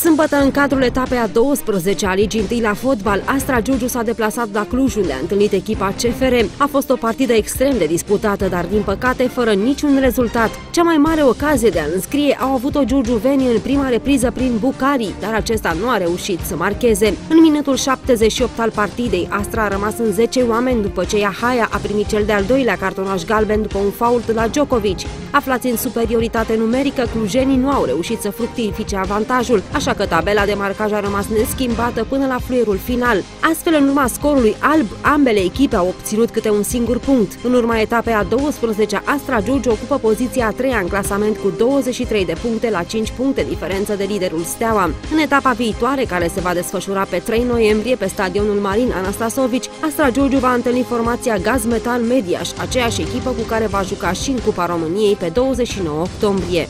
Sâmbătă, în cadrul etapei a 12 a Ligii întâi la fotbal, Astra Giurgiu s-a deplasat la Cluj, unde a întâlnit echipa CFR. A fost o partidă extrem de disputată, dar din păcate fără niciun rezultat. Cea mai mare ocazie de a înscrie au avut-o giurgiuvenii în prima repriză prin Bucari, dar acesta nu a reușit să marcheze. În minutul 78 al partidei, Astra a rămas în 10 oameni după ce Iahaia a primit cel de-al doilea cartonaș galben după un fault la Djokovic. Aflați în superioritate numerică, clujenii nu au reușit să fructifice avantajul, așa că tabela de marcaj a rămas neschimbată până la fluierul final. Astfel, în urma scorului alb, ambele echipe au obținut câte un singur punct. În urma etapei a 12 Astra Giurgiu ocupă poziția a treia în clasament cu 23 de puncte la 5 puncte diferență de liderul Steaua. În etapa viitoare, care se va desfășura pe 3 noiembrie pe stadionul Marin Anastasovici, Astra Giurgiu va întâlni formația Gaz Metal Mediaș, aceeași echipă cu care va juca și în Cupa României pe 29 octombrie.